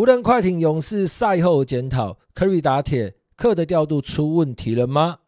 湖人、快艇、勇士赛后检讨，Curry 打铁，克的调度出问题了吗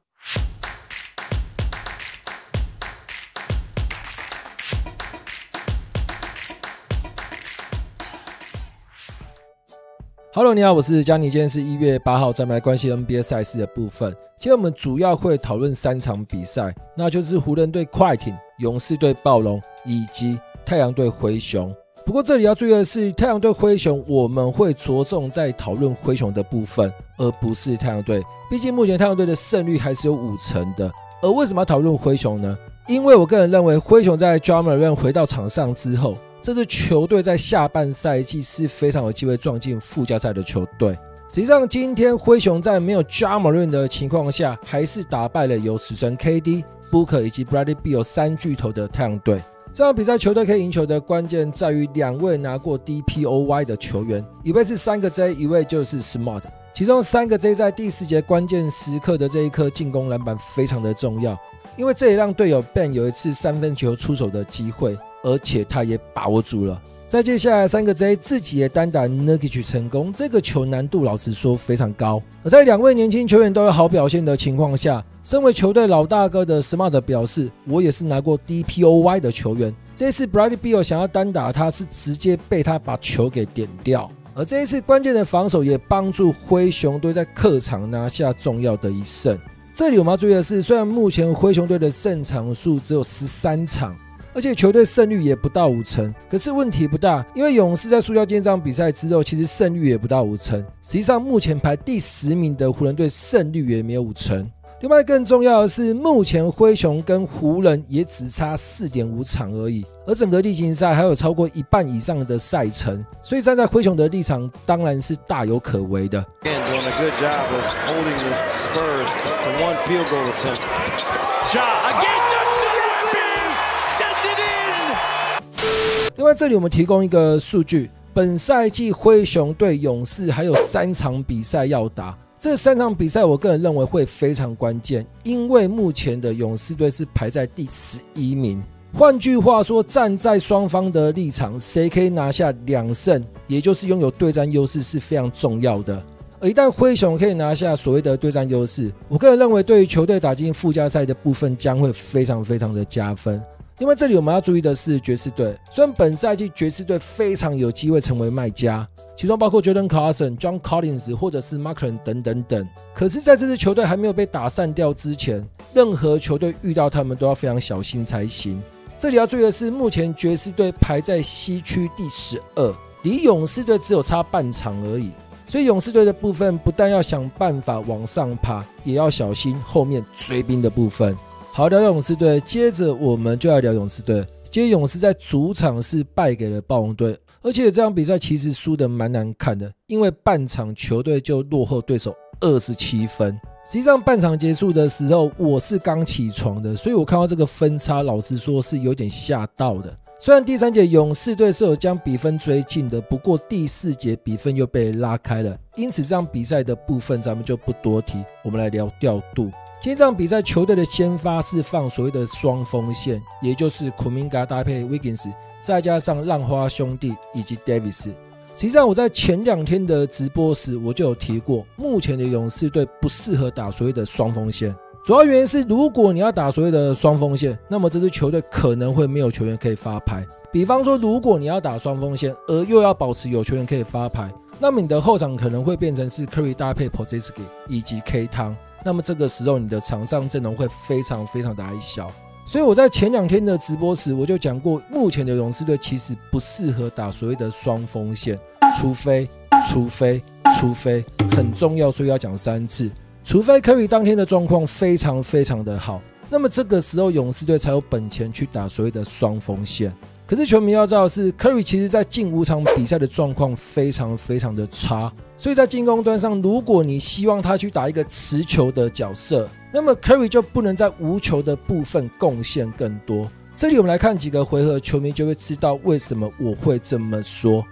？Hello，你好，我是江尼。今天是一月八号，咱们来关心 NBA 赛事的部分。今天我们主要会讨论三场比赛，那就是湖人队快艇、勇士队暴龙以及太阳队灰熊。不过这里要注意的是，太阳队灰熊我们会着重在讨论灰熊的部分，而不是太阳队。毕竟目前太阳队的胜率还是有五成的。而为什么要讨论灰熊呢？因为我个人认为，灰熊在 Drummond 回到场上之后。这支球队在下半赛季是非常有机会撞进附加赛的球队。实际上，今天灰熊在没有 j a m a r i n 的情况下，还是打败了有死神 KD、Booker 以及 Bradley Beal 三巨头的太阳队。这场比赛球队可以赢球的关键在于两位拿过 DPOY 的球员，一位是三个 J，一位就是 Smart。其中三个 J 在第四节关键时刻的这一颗进攻篮板非常的重要，因为这也让队友 Ben 有一次三分球出手的机会。而且他也把握住了，在接下来三个 J 自己也单打 Nugget 成功，这个球难度老实说非常高。而在两位年轻球员都有好表现的情况下，身为球队老大哥的 Smart 表示：“我也是拿过 DPOY 的球员，这次 Bradley Beal 想要单打他，是直接被他把球给点掉。而这一次关键的防守也帮助灰熊队在客场拿下重要的一胜。这里我们要注意的是，虽然目前灰熊队的胜场数只有十三场。”而且球队胜率也不到五成，可是问题不大，因为勇士在输掉这场比赛之后，其实胜率也不到五成。实际上，目前排第十名的湖人队胜率也没有五成。另外，更重要的是，目前灰熊跟湖人也只差四点五场而已，而整个例行赛还有超过一半以上的赛程，所以站在灰熊的立场，当然是大有可为的。另外，这里我们提供一个数据：本赛季灰熊对勇士还有三场比赛要打。这三场比赛，我个人认为会非常关键，因为目前的勇士队是排在第十一名。换句话说，站在双方的立场，谁可以拿下两胜，也就是拥有对战优势是非常重要的。而一旦灰熊可以拿下所谓的对战优势，我个人认为对于球队打进附加赛的部分将会非常非常的加分。因为这里我们要注意的是，爵士队虽然本赛季爵士队非常有机会成为卖家，其中包括 Jordan Clarkson、John Collins 或者是 m a r k l e n 等等等，可是在这支球队还没有被打散掉之前，任何球队遇到他们都要非常小心才行。这里要注意的是，目前爵士队排在西区第十二，离勇士队只有差半场而已，所以勇士队的部分不但要想办法往上爬，也要小心后面追兵的部分。好，聊勇士队，接着我们就要聊勇士队。今天勇士在主场是败给了暴龙队，而且这场比赛其实输的蛮难看的，因为半场球队就落后对手二十七分。实际上半场结束的时候，我是刚起床的，所以我看到这个分差，老实说是有点吓到的。虽然第三节勇士队是有将比分追进的，不过第四节比分又被拉开了，因此这场比赛的部分咱们就不多提。我们来聊调度。今天这场比赛，球队的先发是放所谓的双锋线，也就是 Kuminga 搭配 Wiggins，再加上浪花兄弟以及 Davis。实际上，我在前两天的直播时，我就有提过，目前的勇士队不适合打所谓的双锋线。主要原因是，如果你要打所谓的双锋线，那么这支球队可能会没有球员可以发牌。比方说，如果你要打双锋线，而又要保持有球员可以发牌，那么你的后场可能会变成是 Curry 搭配 p o z i s k i 以及 K 汤。那么这个时候，你的场上阵容会非常非常的矮小。所以我在前两天的直播时，我就讲过，目前的勇士队其实不适合打所谓的双锋线，除非，除非，除非很重要，所以要讲三次，除非科比当天的状况非常非常的好，那么这个时候勇士队才有本钱去打所谓的双锋线。可是球迷要知道的是，Curry 其实在近五场比赛的状况非常非常的差，所以在进攻端上，如果你希望他去打一个持球的角色，那么 Curry 就不能在无球的部分贡献更多。这里我们来看几个回合，球迷就会知道为什么我会这么说。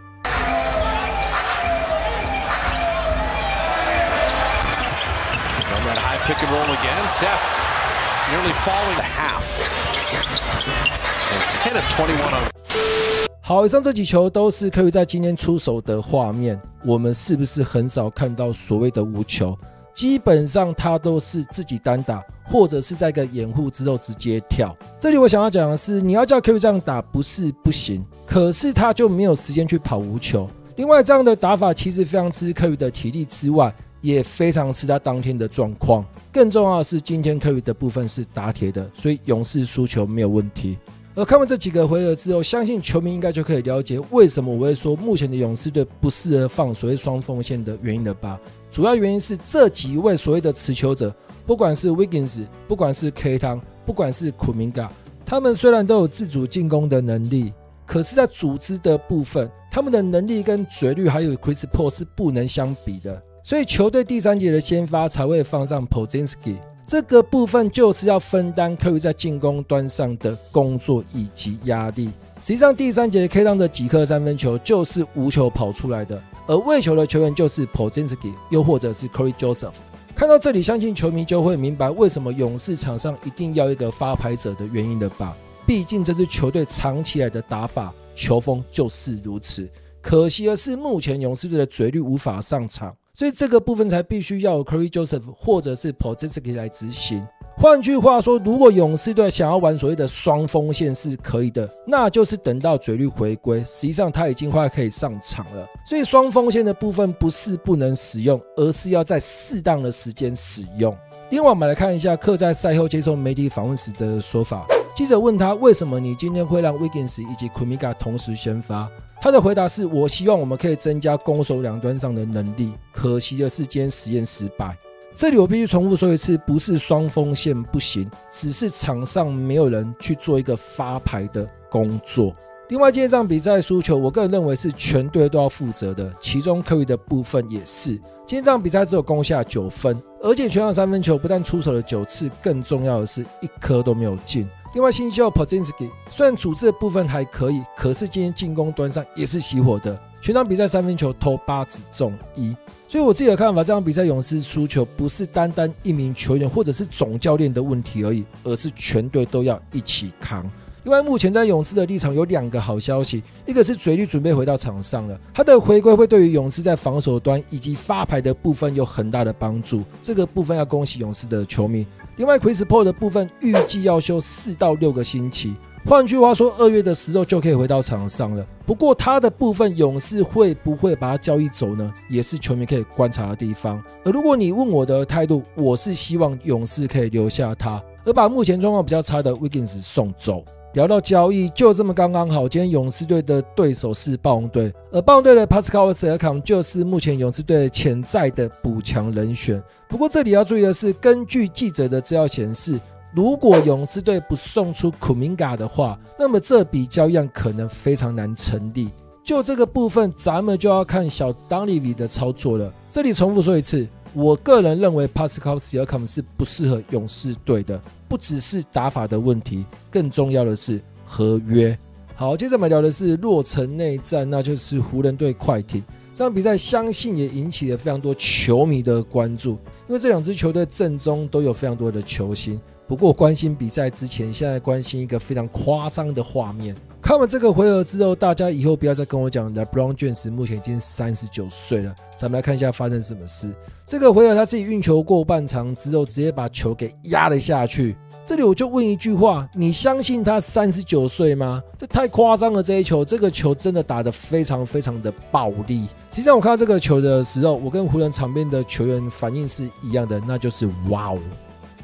好，以上这几球都是科比在今天出手的画面。我们是不是很少看到所谓的无球？基本上他都是自己单打，或者是在一个掩护之后直接跳。这里我想要讲的是，你要叫科比这样打不是不行，可是他就没有时间去跑无球。另外，这样的打法其实非常吃科比的体力之外，也非常吃他当天的状况。更重要的是，今天科比的部分是打铁的，所以勇士输球没有问题。而看完这几个回合之后，相信球迷应该就可以了解为什么我会说目前的勇士队不适合放所谓双锋线的原因了吧？主要原因是这几位所谓的持球者，不管是 Wiggins，不管是 K 汤，不管是库明嘎，他们虽然都有自主进攻的能力，可是，在组织的部分，他们的能力跟嘴率还有 Chris Paul 是不能相比的。所以，球队第三节的先发才会放上 Pozinski。这个部分就是要分担科比在进攻端上的工作以及压力。实际上，第三节 K 当的几颗三分球就是无球跑出来的，而为球的球员就是 Pozinski，又或者是 Corey Joseph。看到这里，相信球迷就会明白为什么勇士场上一定要一个发牌者的原因了吧？毕竟这支球队藏起来的打法球风就是如此。可惜的是，目前勇士队的嘴律无法上场。所以这个部分才必须要有 Curry Joseph 或者是 Pozinski 来执行。换句话说，如果勇士队想要玩所谓的双锋线是可以的，那就是等到嘴率回归，实际上他已经快可以上场了。所以双锋线的部分不是不能使用，而是要在适当的时间使用。另外，我们来看一下克在赛后接受媒体访问时的说法。记者问他为什么你今天会让 Wiggins 以及 Kuminga 同时先发？他的回答是：“我希望我们可以增加攻守两端上的能力。可惜的是，今天实验失败。这里我必须重复说一次，不是双锋线不行，只是场上没有人去做一个发牌的工作。另外，今天这场比赛输球，我个人认为是全队都要负责的，其中科 y 的部分也是。今天这场比赛只有攻下九分，而且全场三分球不但出手了九次，更重要的是一颗都没有进。”另外，新秀 Pozinski 虽然组织的部分还可以，可是今天进攻端上也是熄火的。全场比赛三分球投八只中一，所以我自己的看法，这场比赛勇士输球不是单单一名球员或者是总教练的问题而已，而是全队都要一起扛。另外，目前在勇士的立场有两个好消息，一个是嘴律准备回到场上了，他的回归会对于勇士在防守端以及发牌的部分有很大的帮助，这个部分要恭喜勇士的球迷。另外，Quispo 的部分预计要休四到六个星期，换句话说，二月的时候就可以回到场上了。不过，他的部分勇士会不会把他交易走呢？也是球迷可以观察的地方。而如果你问我的态度，我是希望勇士可以留下他，而把目前状况比较差的 Wiggins 送走。聊到交易，就这么刚刚好。今天勇士队的对手是暴龙队，而暴龙队的 Pascal Siakam 就是目前勇士队潜在的补强人选。不过这里要注意的是，根据记者的资料显示，如果勇士队不送出 Kuminga 的话，那么这笔交易可能非常难成立。就这个部分，咱们就要看小 d o n l y 的操作了。这里重复说一次。我个人认为，Pascal Siakam 是不适合勇士队的，不只是打法的问题，更重要的是合约。好，接着我们聊的是洛城内战，那就是湖人队快艇这场比赛，相信也引起了非常多球迷的关注，因为这两支球队阵中都有非常多的球星。不过，关心比赛之前，现在关心一个非常夸张的画面。看完这个回合之后，大家以后不要再跟我讲 LeBron 珍时目前已经三十九岁了。咱们来看一下发生什么事。这个回合他自己运球过半场之后，直接把球给压了下去。这里我就问一句话：你相信他三十九岁吗？这太夸张了！这一球，这个球真的打得非常非常的暴力。实际上，我看到这个球的时候，我跟湖人场边的球员反应是一样的，那就是哇哦！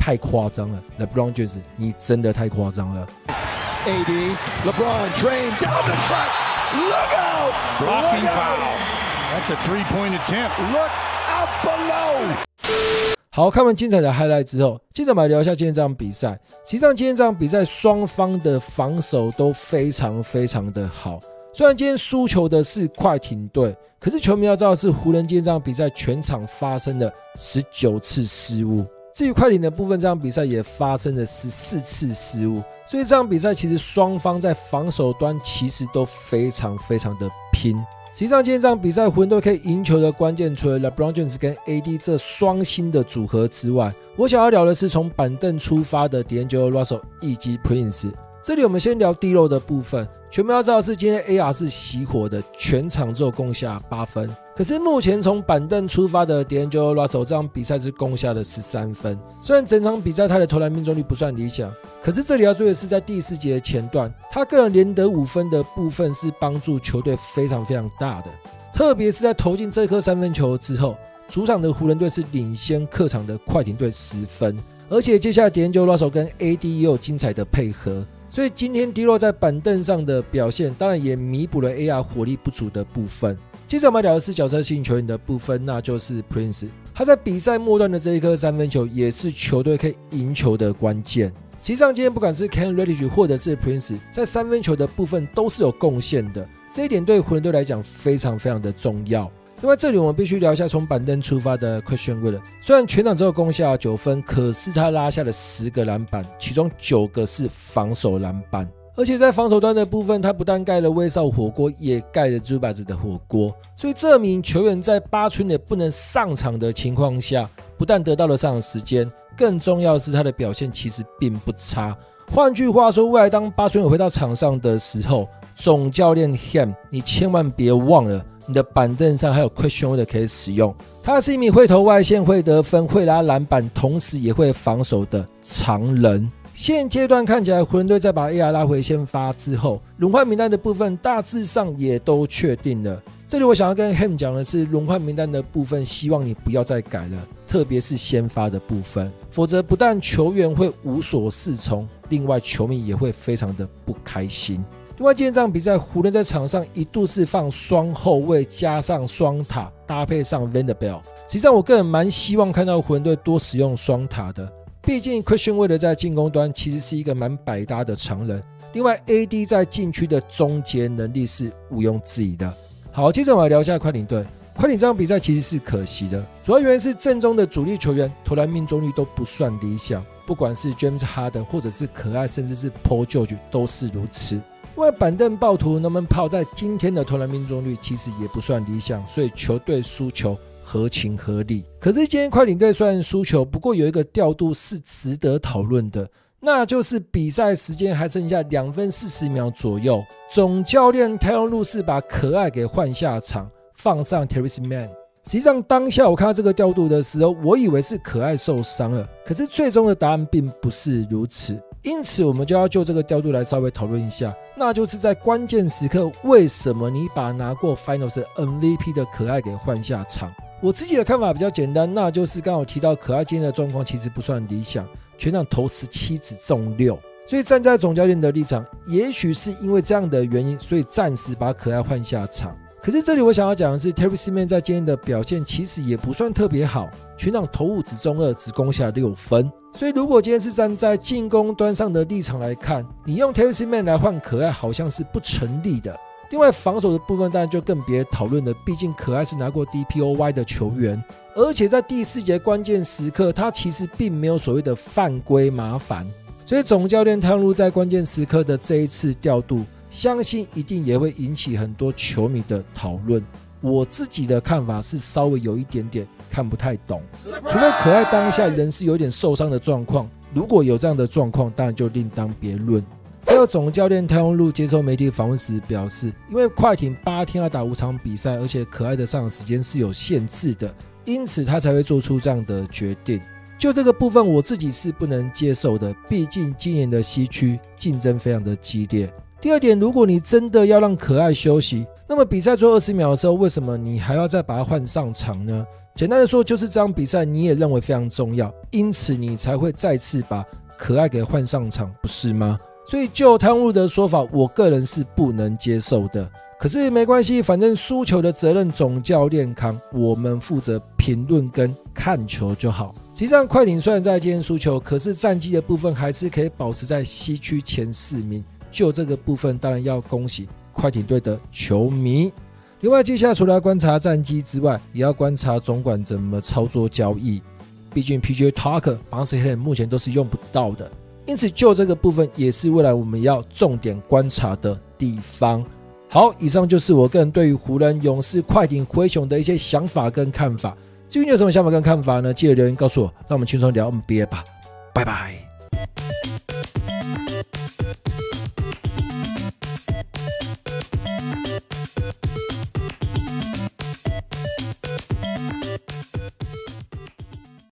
太夸张了，LeBron James，你真的太夸张了。AD，LeBron train down the track, look out, blocking foul. That's a three-point attempt. Look out below. 好看完精彩的 highlight 之后，接着我们来聊一下今天这场比赛。实际上，今天这场比赛双方的防守都非常非常的好。虽然今天输球的是快艇队，可是球迷要知道是湖人今天这场比赛全场发生了十九次失误。至于快艇的部分，这场比赛也发生了十四次失误，所以这场比赛其实双方在防守端其实都非常非常的拼。实际上，今天这场比赛湖人队可以赢球的关键，除了 LeBron James 跟 AD 这双星的组合之外，我想要聊的是从板凳出发的 D'Angelo Russell 以及 Prince。这里我们先聊地漏的部分。全部要知道是今天 AR 是熄火的，全场只有攻下八分。可是目前从板凳出发的 D'Angelo Russell 这场比赛是攻下了十三分。虽然整场比赛他的投篮命中率不算理想，可是这里要注意的是，在第四节的前段，他个人连得五分的部分是帮助球队非常非常大的。特别是在投进这颗三分球之后，主场的湖人队是领先客场的快艇队十分，而且接下来 D'Angelo Russell 跟 AD 也有精彩的配合。所以今天迪洛在板凳上的表现，当然也弥补了 AR 火力不足的部分。接着我们聊的是角色性球员的部分，那就是 Prince。他在比赛末段的这一颗三分球，也是球队可以赢球的关键。实际上，今天不管是 Ken Reddish 或者是 Prince，在三分球的部分都是有贡献的。这一点对湖人队来讲非常非常的重要。另外，这里我们必须聊一下从板凳出发的 Christian Wood。虽然全场只有攻下九分，可是他拉下了十个篮板，其中九个是防守篮板。而且在防守端的部分，他不但盖了威少火锅，也盖了 Zubaz 的火锅。所以这名球员在八村也不能上场的情况下，不但得到了上场时间，更重要的是他的表现其实并不差。换句话说，未来当八村有回到场上的时候，总教练 Ham，你千万别忘了。你的板凳上还有 Christian 的可以使用，他是一名会投外线、会得分、会拉篮板，同时也会防守的常人。现阶段看起来，湖人队在把 AR 拉回先发之后，轮换名单的部分大致上也都确定了。这里我想要跟 Ham 讲的是，轮换名单的部分，希望你不要再改了，特别是先发的部分，否则不但球员会无所适从，另外球迷也会非常的不开心。另外，今天这场比赛，湖人在场上一度是放双后卫加上双塔，搭配上 Vanderbilt。实际上，我个人蛮希望看到湖人队多使用双塔的。毕竟，Christian Wood 在进攻端其实是一个蛮百搭的常人。另外，AD 在禁区的终结能力是毋庸置疑的。好，接着我们来聊一下快艇队。快艇这场比赛其实是可惜的，主要原因是阵中的主力球员投篮命中率都不算理想，不管是 James Harden 或者是可爱，甚至是 Paul George 都是如此。因为板凳暴徒能不能跑在今天的投篮命中率其实也不算理想，所以球队输球合情合理。可是今天快艇队虽然输球，不过有一个调度是值得讨论的，那就是比赛时间还剩下两分四十秒左右，总教练泰隆路是把可爱给换下场，放上 Terry Man。实际上当下我看到这个调度的时候，我以为是可爱受伤了，可是最终的答案并不是如此。因此，我们就要就这个调度来稍微讨论一下，那就是在关键时刻，为什么你把拿过 Finals MVP 的可爱给换下场？我自己的看法比较简单，那就是刚好提到可爱今天的状况其实不算理想，全场投十七只中六，所以站在总教练的立场，也许是因为这样的原因，所以暂时把可爱换下场。可是这里我想要讲的是，Terry Simon 在今天的表现其实也不算特别好，全场投五只中二，只攻下六分。所以如果今天是站在进攻端上的立场来看，你用 Terry Simon 来换可爱好像是不成立的。另外防守的部分当然就更别讨论了，毕竟可爱是拿过 DPOY 的球员，而且在第四节关键时刻，他其实并没有所谓的犯规麻烦。所以总教练汤路在关键时刻的这一次调度。相信一定也会引起很多球迷的讨论。我自己的看法是稍微有一点点看不太懂，除了可爱当下人是有点受伤的状况。如果有这样的状况，当然就另当别论。最后，总教练泰隆路接受媒体访问时表示，因为快艇八天要打五场比赛，而且可爱的上场时间是有限制的，因此他才会做出这样的决定。就这个部分，我自己是不能接受的。毕竟今年的西区竞争非常的激烈。第二点，如果你真的要让可爱休息，那么比赛做二十秒的时候，为什么你还要再把它换上场呢？简单的说，就是这场比赛你也认为非常重要，因此你才会再次把可爱给换上场，不是吗？所以就汤姆的说法，我个人是不能接受的。可是没关系，反正输球的责任总教练扛，我们负责评论跟看球就好。实际上，快艇虽然在今天输球，可是战绩的部分还是可以保持在西区前四名。就这个部分，当然要恭喜快艇队的球迷。另外，接下来除了观察战绩之外，也要观察总管怎么操作交易。毕竟 PJ Tucker、b o u n c h a n 目前都是用不到的，因此就这个部分也是未来我们要重点观察的地方。好，以上就是我个人对于湖人、勇士、快艇、灰熊的一些想法跟看法。至于你有什么想法跟看法呢？记得留言告诉我，让我们轻松聊 NBA 吧。拜拜。